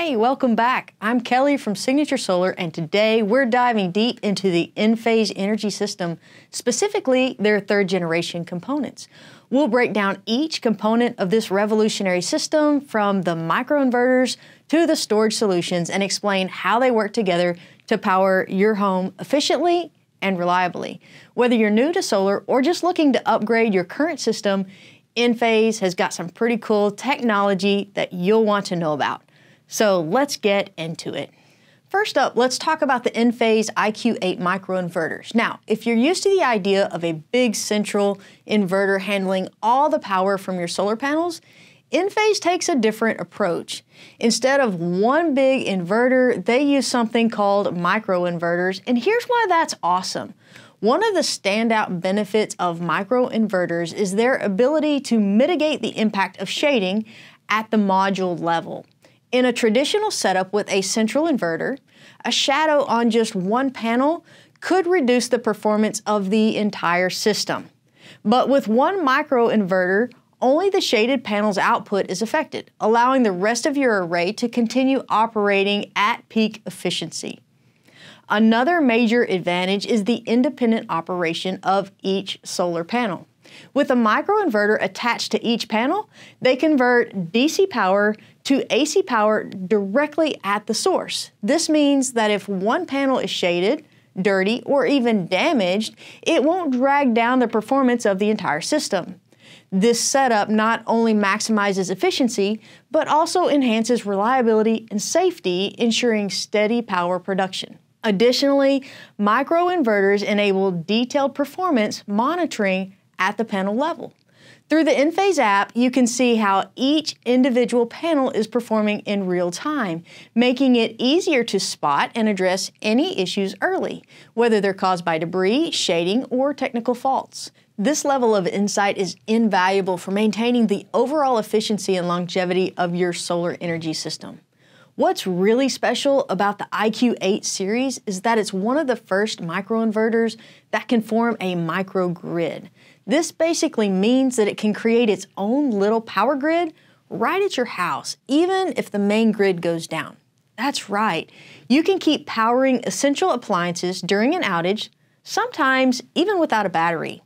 Hey, welcome back. I'm Kelly from Signature Solar, and today we're diving deep into the Enphase energy system, specifically their third generation components. We'll break down each component of this revolutionary system from the microinverters to the storage solutions and explain how they work together to power your home efficiently and reliably. Whether you're new to solar or just looking to upgrade your current system, Enphase has got some pretty cool technology that you'll want to know about. So let's get into it. First up, let's talk about the Enphase IQ8 microinverters. Now, if you're used to the idea of a big central inverter handling all the power from your solar panels, Enphase takes a different approach. Instead of one big inverter, they use something called microinverters, and here's why that's awesome. One of the standout benefits of microinverters is their ability to mitigate the impact of shading at the module level. In a traditional setup with a central inverter, a shadow on just one panel could reduce the performance of the entire system. But with one microinverter, only the shaded panel's output is affected, allowing the rest of your array to continue operating at peak efficiency. Another major advantage is the independent operation of each solar panel. With a microinverter attached to each panel, they convert DC power to AC power directly at the source. This means that if one panel is shaded, dirty, or even damaged, it won't drag down the performance of the entire system. This setup not only maximizes efficiency, but also enhances reliability and safety, ensuring steady power production. Additionally, microinverters enable detailed performance monitoring at the panel level. Through the Enphase app, you can see how each individual panel is performing in real time, making it easier to spot and address any issues early, whether they're caused by debris, shading, or technical faults. This level of insight is invaluable for maintaining the overall efficiency and longevity of your solar energy system. What's really special about the IQ8 series is that it's one of the first microinverters that can form a microgrid. This basically means that it can create its own little power grid right at your house, even if the main grid goes down. That's right, you can keep powering essential appliances during an outage, sometimes even without a battery.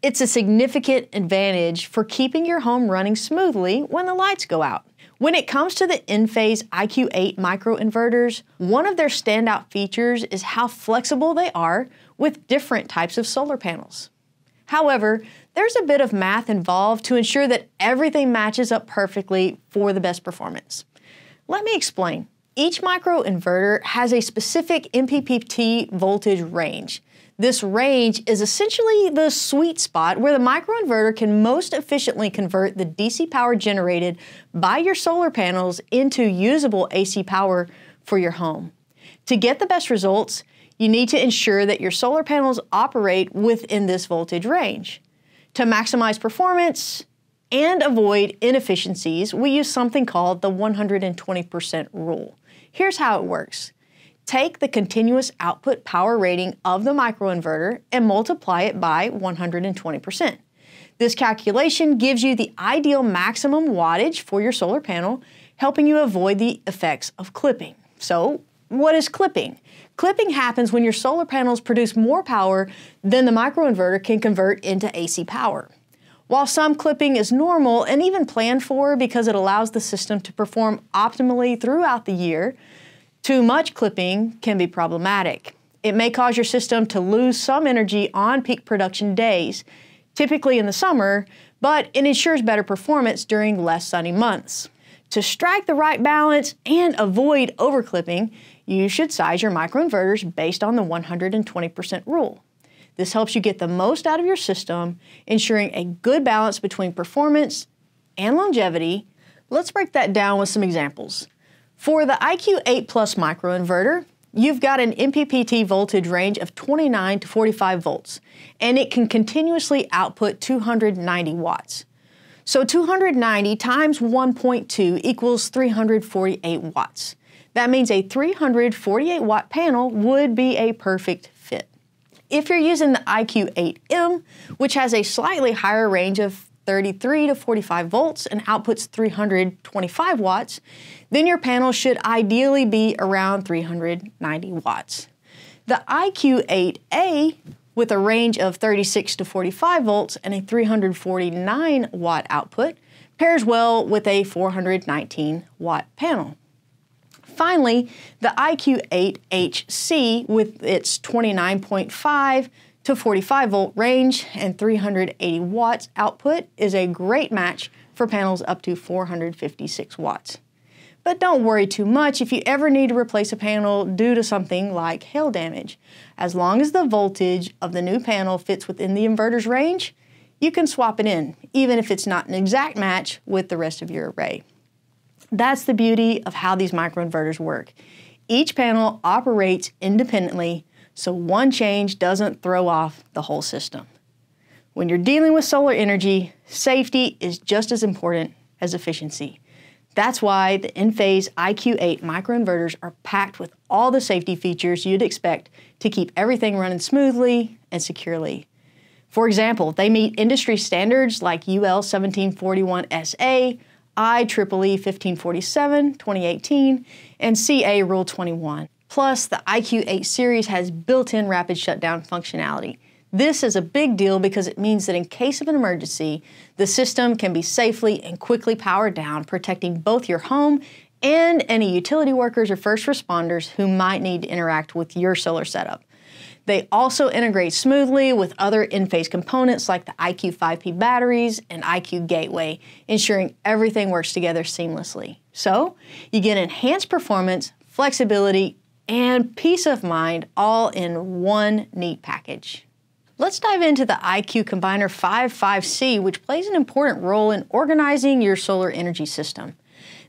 It's a significant advantage for keeping your home running smoothly when the lights go out. When it comes to the Enphase IQ8 microinverters, one of their standout features is how flexible they are with different types of solar panels. However, there's a bit of math involved to ensure that everything matches up perfectly for the best performance. Let me explain. Each microinverter has a specific MPPT voltage range. This range is essentially the sweet spot where the microinverter can most efficiently convert the DC power generated by your solar panels into usable AC power for your home. To get the best results, you need to ensure that your solar panels operate within this voltage range. To maximize performance and avoid inefficiencies, we use something called the 120% rule. Here's how it works. Take the continuous output power rating of the microinverter and multiply it by 120%. This calculation gives you the ideal maximum wattage for your solar panel, helping you avoid the effects of clipping. So, what is clipping? Clipping happens when your solar panels produce more power than the microinverter can convert into AC power. While some clipping is normal and even planned for because it allows the system to perform optimally throughout the year, too much clipping can be problematic. It may cause your system to lose some energy on peak production days, typically in the summer, but it ensures better performance during less sunny months. To strike the right balance and avoid overclipping, you should size your microinverters based on the 120% rule. This helps you get the most out of your system, ensuring a good balance between performance and longevity. Let's break that down with some examples. For the IQ8 Plus microinverter, you've got an MPPT voltage range of 29 to 45 volts, and it can continuously output 290 watts. So 290 times 1.2 equals 348 watts. That means a 348 watt panel would be a perfect fit. If you're using the IQ8M, which has a slightly higher range of 33 to 45 volts and outputs 325 watts, then your panel should ideally be around 390 watts. The IQ8A with a range of 36 to 45 volts and a 349 watt output pairs well with a 419 watt panel. Finally, the IQ8HC with its 29.5 to 45 volt range and 380 watts output is a great match for panels up to 456 watts. But don't worry too much if you ever need to replace a panel due to something like hail damage. As long as the voltage of the new panel fits within the inverter's range, you can swap it in, even if it's not an exact match with the rest of your array. That's the beauty of how these microinverters work. Each panel operates independently, so one change doesn't throw off the whole system. When you're dealing with solar energy, safety is just as important as efficiency. That's why the Enphase IQ8 microinverters are packed with all the safety features you'd expect to keep everything running smoothly and securely. For example, they meet industry standards like UL 1741SA, IEEE 1547 2018, and CA Rule 21. Plus, the IQ8 series has built-in rapid shutdown functionality, this is a big deal because it means that in case of an emergency, the system can be safely and quickly powered down, protecting both your home and any utility workers or first responders who might need to interact with your solar setup. They also integrate smoothly with other Enphase components like the IQ5P batteries and IQ Gateway, ensuring everything works together seamlessly. So, you get enhanced performance, flexibility, and peace of mind all in one neat package. Let's dive into the IQ Combiner 55C, which plays an important role in organizing your solar energy system.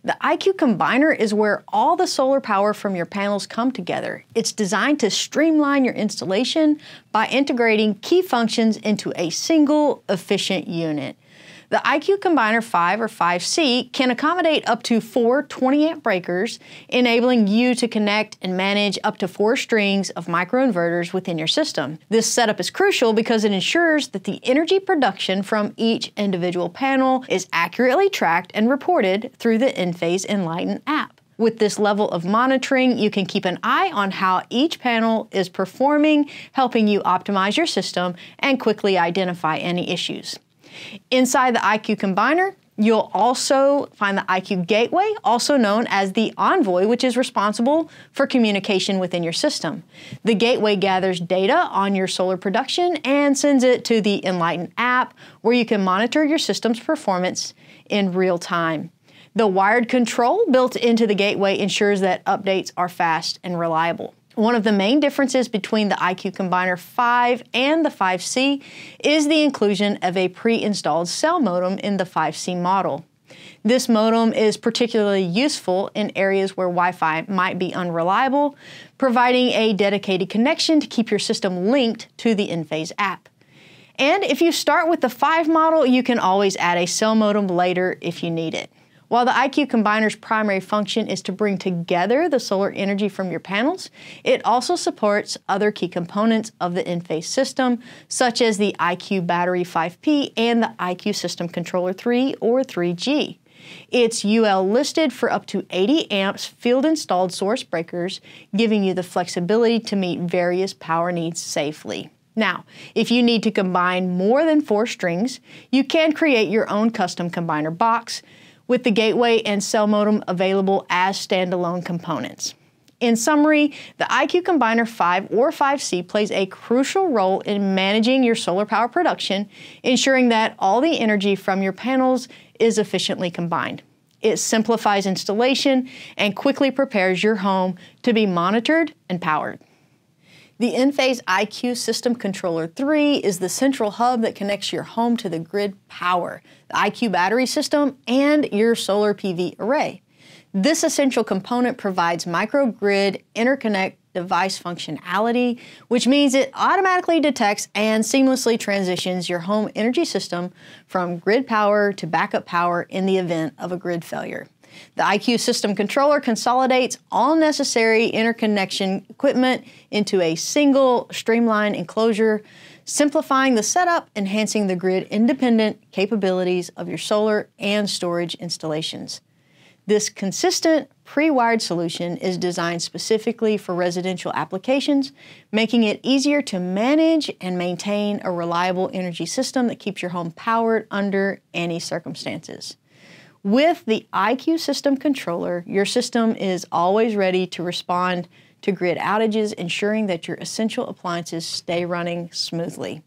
The IQ Combiner is where all the solar power from your panels come together. It's designed to streamline your installation by integrating key functions into a single efficient unit. The IQ Combiner 5 or 5C can accommodate up to four 20 amp breakers, enabling you to connect and manage up to four strings of microinverters within your system. This setup is crucial because it ensures that the energy production from each individual panel is accurately tracked and reported through the Enphase Enlighten app. With this level of monitoring, you can keep an eye on how each panel is performing, helping you optimize your system and quickly identify any issues. Inside the IQ Combiner, You'll also find the IQ Gateway, also known as the Envoy, which is responsible for communication within your system. The Gateway gathers data on your solar production and sends it to the Enlighten app, where you can monitor your system's performance in real time. The wired control built into the Gateway ensures that updates are fast and reliable. One of the main differences between the IQ Combiner 5 and the 5C is the inclusion of a pre-installed cell modem in the 5C model. This modem is particularly useful in areas where Wi-Fi might be unreliable, providing a dedicated connection to keep your system linked to the Enphase app. And if you start with the 5 model, you can always add a cell modem later if you need it. While the IQ Combiner's primary function is to bring together the solar energy from your panels, it also supports other key components of the Enphase system, such as the IQ Battery 5P and the IQ System Controller 3 or 3G. It's UL listed for up to 80 amps field installed source breakers, giving you the flexibility to meet various power needs safely. Now, if you need to combine more than four strings, you can create your own custom combiner box with the gateway and cell modem available as standalone components. In summary, the IQ Combiner 5 or 5C plays a crucial role in managing your solar power production, ensuring that all the energy from your panels is efficiently combined. It simplifies installation and quickly prepares your home to be monitored and powered. The Enphase IQ System Controller 3 is the central hub that connects your home to the grid power, the IQ battery system, and your solar PV array. This essential component provides microgrid interconnect device functionality, which means it automatically detects and seamlessly transitions your home energy system from grid power to backup power in the event of a grid failure. The IQ system controller consolidates all necessary interconnection equipment into a single streamlined enclosure, simplifying the setup, enhancing the grid independent capabilities of your solar and storage installations. This consistent, pre wired solution is designed specifically for residential applications, making it easier to manage and maintain a reliable energy system that keeps your home powered under any circumstances. With the IQ System controller, your system is always ready to respond to grid outages, ensuring that your essential appliances stay running smoothly.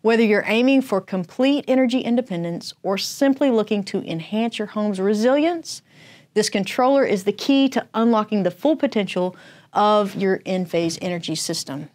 Whether you're aiming for complete energy independence or simply looking to enhance your home's resilience, this controller is the key to unlocking the full potential of your Enphase energy system.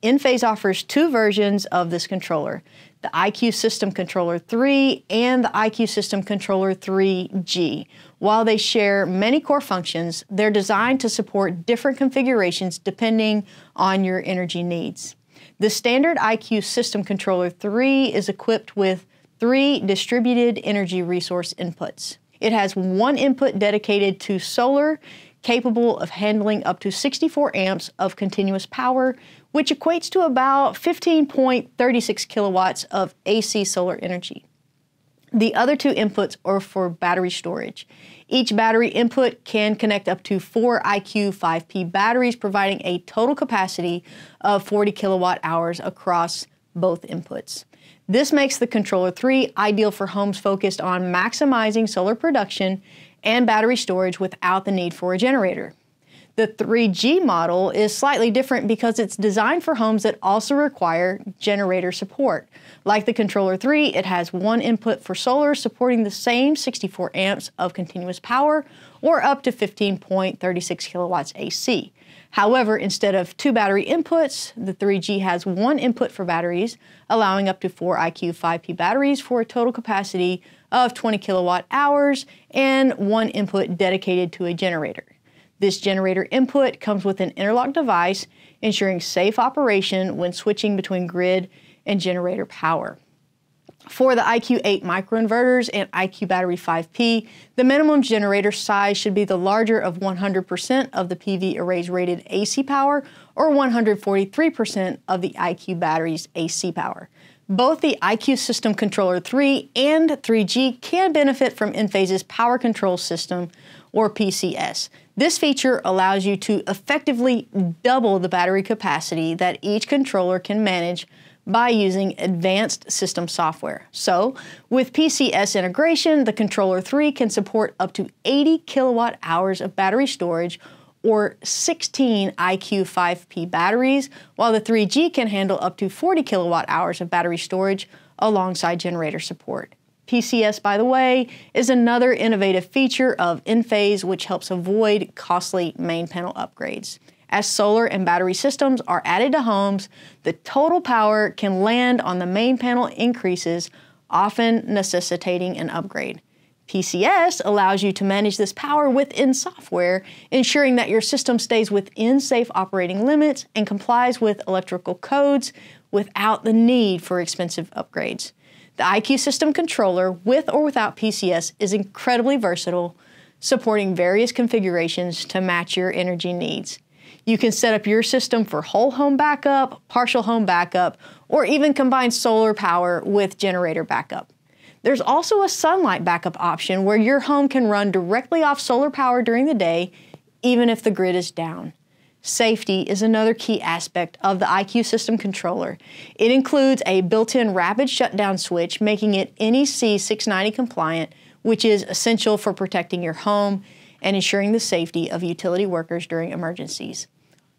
Enphase offers two versions of this controller the IQ System Controller 3 and the IQ System Controller 3G. While they share many core functions, they're designed to support different configurations depending on your energy needs. The standard IQ System Controller 3 is equipped with three distributed energy resource inputs. It has one input dedicated to solar, capable of handling up to 64 amps of continuous power, which equates to about 15.36 kilowatts of AC solar energy. The other two inputs are for battery storage. Each battery input can connect up to four IQ 5P batteries, providing a total capacity of 40 kilowatt hours across both inputs. This makes the Controller 3 ideal for homes focused on maximizing solar production and battery storage without the need for a generator. The 3G model is slightly different because it's designed for homes that also require generator support. Like the Controller 3, it has one input for solar supporting the same 64 amps of continuous power or up to 15.36 kilowatts AC. However, instead of two battery inputs, the 3G has one input for batteries, allowing up to four IQ 5P batteries for a total capacity of 20 kilowatt hours and one input dedicated to a generator. This generator input comes with an interlock device, ensuring safe operation when switching between grid and generator power. For the IQ8 microinverters and IQ Battery 5P, the minimum generator size should be the larger of 100% of the PV array's rated AC power or 143% of the IQ battery's AC power. Both the IQ System Controller 3 and 3G can benefit from Enphase's Power Control System, or PCS. This feature allows you to effectively double the battery capacity that each controller can manage by using advanced system software. So, with PCS integration, the Controller 3 can support up to 80 kilowatt hours of battery storage or 16 IQ5P batteries, while the 3G can handle up to 40 kilowatt hours of battery storage alongside generator support. PCS, by the way, is another innovative feature of Enphase which helps avoid costly main panel upgrades. As solar and battery systems are added to homes, the total power can land on the main panel increases, often necessitating an upgrade. PCS allows you to manage this power within software, ensuring that your system stays within safe operating limits and complies with electrical codes without the need for expensive upgrades. The IQ System controller, with or without PCS, is incredibly versatile, supporting various configurations to match your energy needs. You can set up your system for whole home backup, partial home backup, or even combine solar power with generator backup. There's also a sunlight backup option where your home can run directly off solar power during the day, even if the grid is down. Safety is another key aspect of the IQ system controller. It includes a built in rapid shutdown switch, making it NEC 690 compliant, which is essential for protecting your home and ensuring the safety of utility workers during emergencies.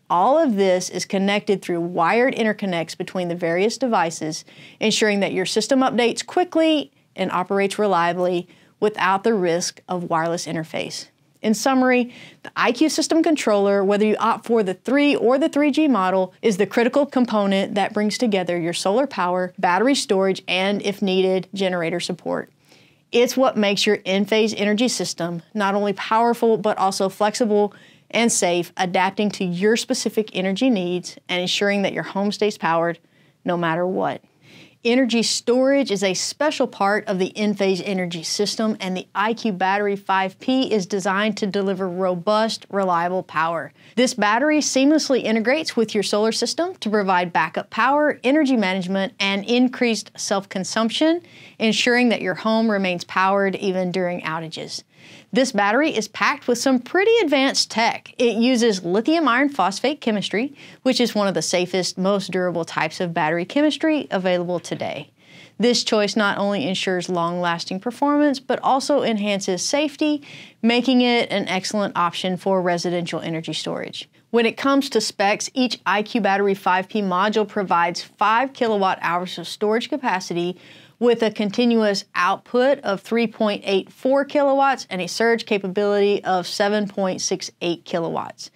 All of this is connected through wired interconnects between the various devices, ensuring that your system updates quickly and operates reliably without the risk of wireless interface. In summary, the IQ system controller, whether you opt for the 3 or the 3G model, is the critical component that brings together your solar power, battery storage, and, if needed, generator support. It's what makes your Enphase energy system not only powerful but also flexible and safe, adapting to your specific energy needs and ensuring that your home stays powered no matter what. Energy storage is a special part of the Enphase energy system, and the IQ Battery 5P is designed to deliver robust, reliable power. This battery seamlessly integrates with your solar system to provide backup power, energy management, and increased self consumption, ensuring that your home remains powered even during outages. This battery is packed with some pretty advanced tech. It uses lithium iron phosphate chemistry, which is one of the safest, most durable types of battery chemistry available today. This choice not only ensures long lasting performance, but also enhances safety, making it an excellent option for residential energy storage. When it comes to specs, each IQ Battery 5P module provides 5 kilowatt hours of storage capacity with a continuous output of 3.84 kilowatts and a surge capability of 7.68 kilowatts.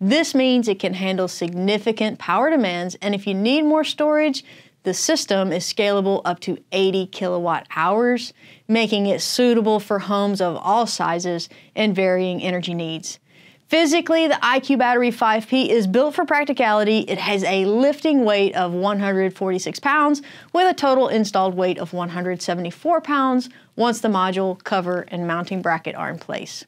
This means it can handle significant power demands, and if you need more storage, the system is scalable up to 80 kilowatt hours, making it suitable for homes of all sizes and varying energy needs. Physically, the IQ Battery 5P is built for practicality. It has a lifting weight of 146 pounds with a total installed weight of 174 pounds once the module, cover, and mounting bracket are in place.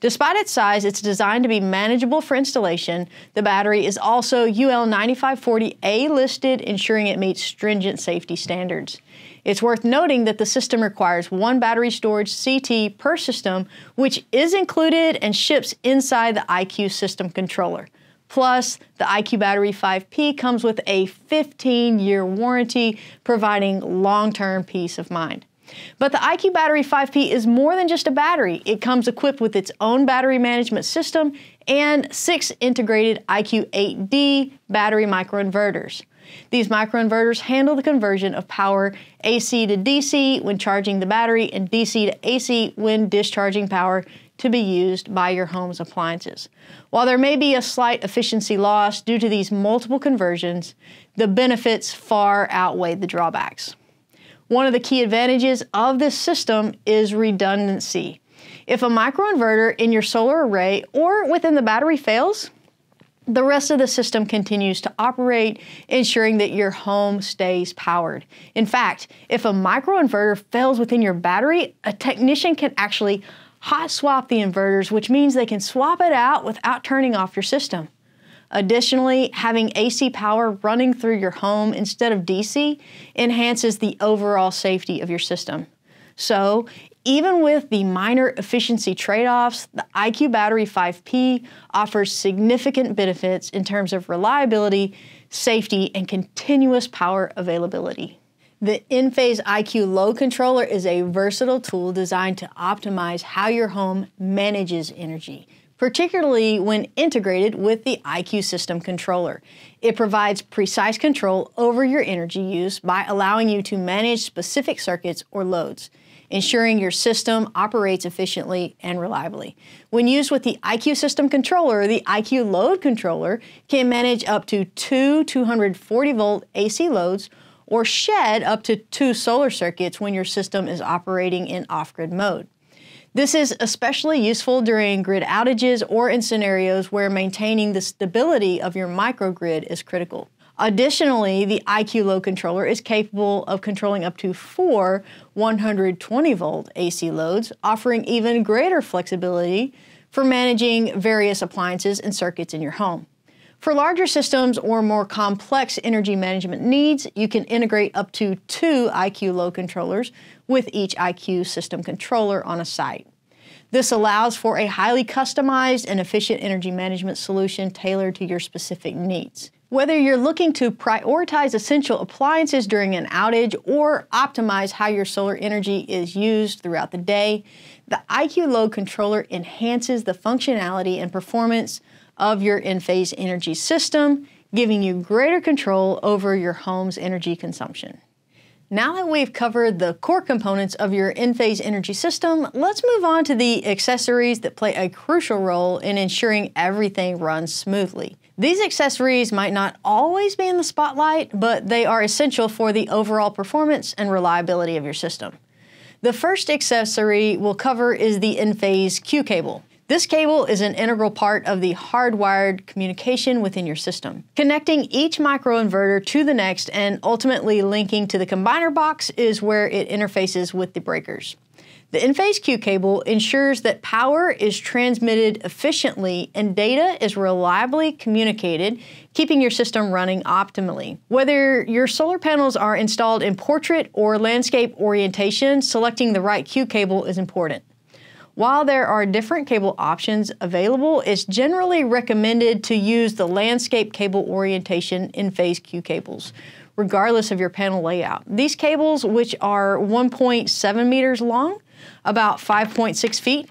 Despite its size, it's designed to be manageable for installation. The battery is also UL 9540A listed, ensuring it meets stringent safety standards. It's worth noting that the system requires one battery storage CT per system, which is included and ships inside the IQ system controller. Plus, the IQ Battery 5P comes with a 15 year warranty, providing long term peace of mind. But the IQ Battery 5P is more than just a battery. It comes equipped with its own battery management system and six integrated IQ 8D battery microinverters. These microinverters handle the conversion of power AC to DC when charging the battery and DC to AC when discharging power to be used by your home's appliances. While there may be a slight efficiency loss due to these multiple conversions, the benefits far outweigh the drawbacks. One of the key advantages of this system is redundancy. If a microinverter in your solar array or within the battery fails, the rest of the system continues to operate, ensuring that your home stays powered. In fact, if a microinverter fails within your battery, a technician can actually hot swap the inverters, which means they can swap it out without turning off your system. Additionally, having AC power running through your home instead of DC enhances the overall safety of your system. So, even with the minor efficiency trade offs, the IQ Battery 5P offers significant benefits in terms of reliability, safety, and continuous power availability. The Enphase IQ Load Controller is a versatile tool designed to optimize how your home manages energy, particularly when integrated with the IQ System Controller. It provides precise control over your energy use by allowing you to manage specific circuits or loads ensuring your system operates efficiently and reliably. When used with the IQ system controller, the IQ load controller can manage up to two 240 volt AC loads or shed up to two solar circuits when your system is operating in off grid mode. This is especially useful during grid outages or in scenarios where maintaining the stability of your microgrid is critical. Additionally, the IQ load controller is capable of controlling up to four 120 volt AC loads, offering even greater flexibility for managing various appliances and circuits in your home. For larger systems or more complex energy management needs, you can integrate up to two IQ load controllers with each IQ system controller on a site. This allows for a highly customized and efficient energy management solution tailored to your specific needs. Whether you're looking to prioritize essential appliances during an outage or optimize how your solar energy is used throughout the day, the IQ Load Controller enhances the functionality and performance of your Enphase energy system, giving you greater control over your home's energy consumption. Now that we've covered the core components of your Enphase energy system, let's move on to the accessories that play a crucial role in ensuring everything runs smoothly. These accessories might not always be in the spotlight, but they are essential for the overall performance and reliability of your system. The first accessory we'll cover is the Enphase Q cable. This cable is an integral part of the hardwired communication within your system. Connecting each microinverter to the next and ultimately linking to the combiner box is where it interfaces with the breakers. The Enphase Q cable ensures that power is transmitted efficiently and data is reliably communicated, keeping your system running optimally. Whether your solar panels are installed in portrait or landscape orientation, selecting the right Q cable is important. While there are different cable options available, it's generally recommended to use the landscape cable orientation Enphase Q cables, regardless of your panel layout. These cables, which are 1.7 meters long, about 5.6 feet,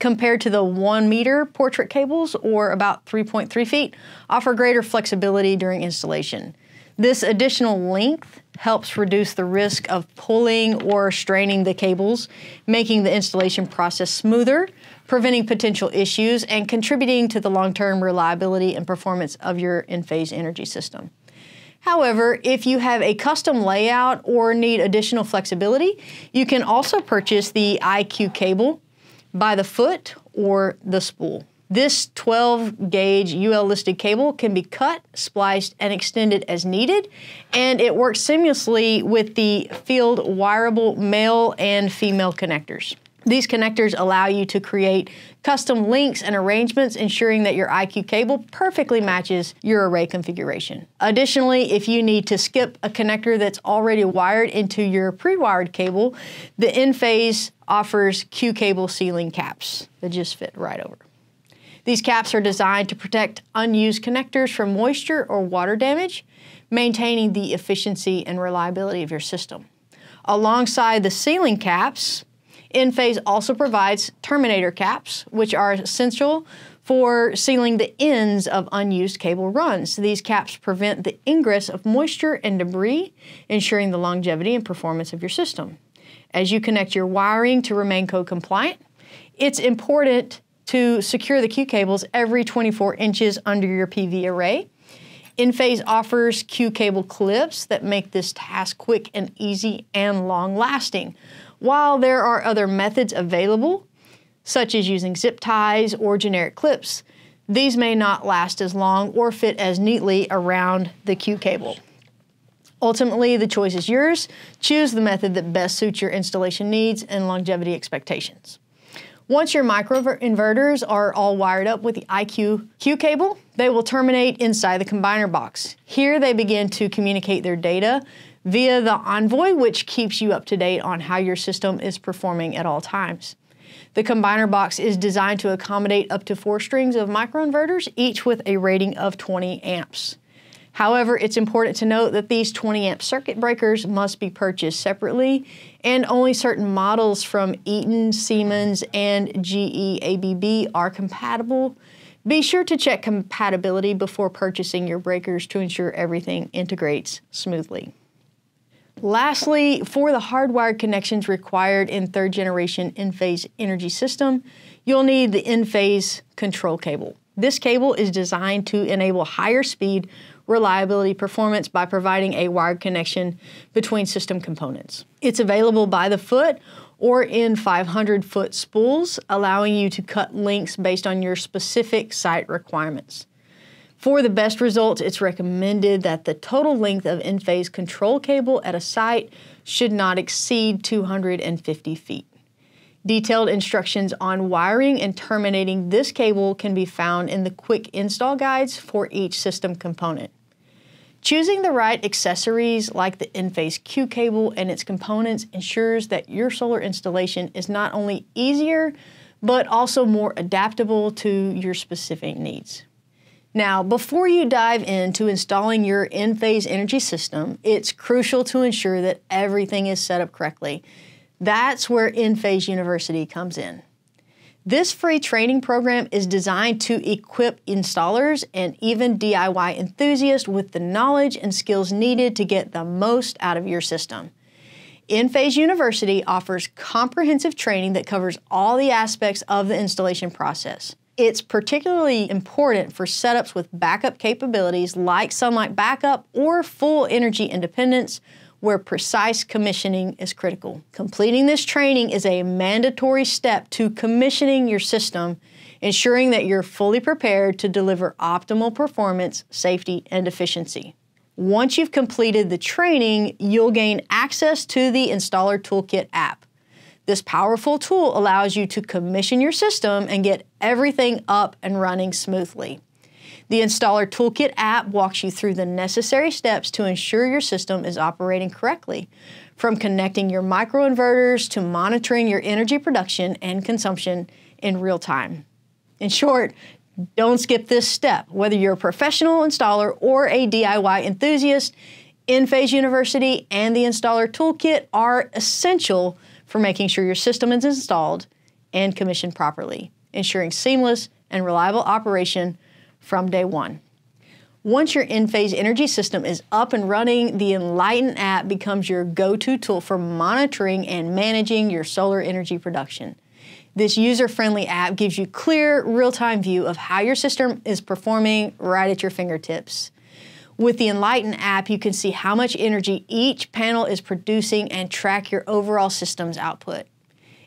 compared to the 1 meter portrait cables, or about 3.3 feet, offer greater flexibility during installation. This additional length helps reduce the risk of pulling or straining the cables, making the installation process smoother, preventing potential issues, and contributing to the long-term reliability and performance of your Enphase energy system. However, if you have a custom layout or need additional flexibility, you can also purchase the iQ cable by the foot or the spool. This 12 gauge UL listed cable can be cut, spliced, and extended as needed, and it works seamlessly with the field wireable male and female connectors. These connectors allow you to create custom links and arrangements, ensuring that your iQ cable perfectly matches your array configuration. Additionally, if you need to skip a connector that's already wired into your pre-wired cable, the Enphase offers Q cable sealing caps that just fit right over. These caps are designed to protect unused connectors from moisture or water damage, maintaining the efficiency and reliability of your system. Alongside the sealing caps, Enphase also provides terminator caps, which are essential for sealing the ends of unused cable runs. These caps prevent the ingress of moisture and debris, ensuring the longevity and performance of your system. As you connect your wiring to remain code compliant, it's important to secure the Q cables every 24 inches under your PV array. Enphase offers Q cable clips that make this task quick and easy and long lasting. While there are other methods available, such as using zip ties or generic clips, these may not last as long or fit as neatly around the Q cable. Ultimately, the choice is yours. Choose the method that best suits your installation needs and longevity expectations. Once your microinverters are all wired up with the iQ Q cable, they will terminate inside the combiner box. Here they begin to communicate their data via the Envoy, which keeps you up to date on how your system is performing at all times. The combiner box is designed to accommodate up to four strings of microinverters, each with a rating of 20 amps. However, it's important to note that these 20 amp circuit breakers must be purchased separately and only certain models from Eaton, Siemens, and GE ABB are compatible. Be sure to check compatibility before purchasing your breakers to ensure everything integrates smoothly. Lastly, for the hardwired connections required in third generation Enphase energy system, you'll need the Enphase control cable. This cable is designed to enable higher speed reliability performance by providing a wired connection between system components. It's available by the foot or in 500 foot spools, allowing you to cut links based on your specific site requirements. For the best results, it's recommended that the total length of Enphase control cable at a site should not exceed 250 feet. Detailed instructions on wiring and terminating this cable can be found in the quick install guides for each system component. Choosing the right accessories like the Enphase Q cable and its components ensures that your solar installation is not only easier, but also more adaptable to your specific needs. Now, before you dive into installing your Enphase energy system, it's crucial to ensure that everything is set up correctly that's where Enphase University comes in. This free training program is designed to equip installers and even DIY enthusiasts with the knowledge and skills needed to get the most out of your system. Enphase University offers comprehensive training that covers all the aspects of the installation process. It's particularly important for setups with backup capabilities like sunlight backup or full energy independence where precise commissioning is critical. Completing this training is a mandatory step to commissioning your system, ensuring that you're fully prepared to deliver optimal performance, safety, and efficiency. Once you've completed the training, you'll gain access to the Installer Toolkit app. This powerful tool allows you to commission your system and get everything up and running smoothly. The Installer Toolkit app walks you through the necessary steps to ensure your system is operating correctly, from connecting your microinverters to monitoring your energy production and consumption in real time. In short, don't skip this step. Whether you're a professional installer or a DIY enthusiast, Enphase University and the Installer Toolkit are essential for making sure your system is installed and commissioned properly, ensuring seamless and reliable operation from day one. Once your Enphase energy system is up and running, the Enlighten app becomes your go-to tool for monitoring and managing your solar energy production. This user-friendly app gives you clear, real-time view of how your system is performing right at your fingertips. With the Enlighten app, you can see how much energy each panel is producing and track your overall system's output.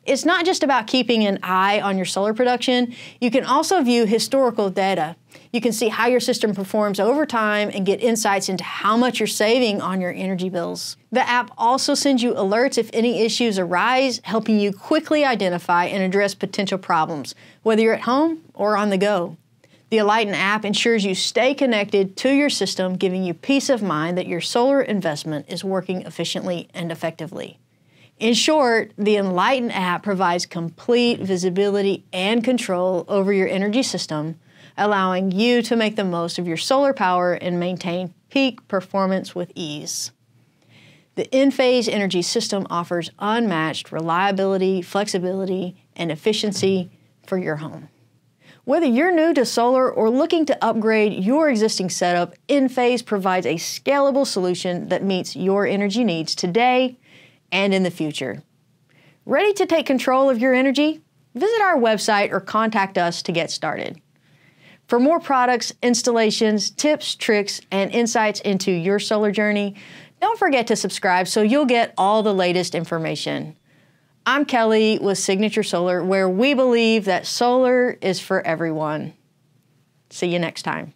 It's not just about keeping an eye on your solar production, you can also view historical data. You can see how your system performs over time and get insights into how much you're saving on your energy bills. The app also sends you alerts if any issues arise, helping you quickly identify and address potential problems, whether you're at home or on the go. The Enlighten app ensures you stay connected to your system, giving you peace of mind that your solar investment is working efficiently and effectively. In short, the Enlighten app provides complete visibility and control over your energy system, allowing you to make the most of your solar power and maintain peak performance with ease. The Enphase energy system offers unmatched reliability, flexibility, and efficiency for your home. Whether you're new to solar or looking to upgrade your existing setup, Enphase provides a scalable solution that meets your energy needs today and in the future. Ready to take control of your energy? Visit our website or contact us to get started. For more products, installations, tips, tricks, and insights into your solar journey, don't forget to subscribe so you'll get all the latest information. I'm Kelly with Signature Solar, where we believe that solar is for everyone. See you next time.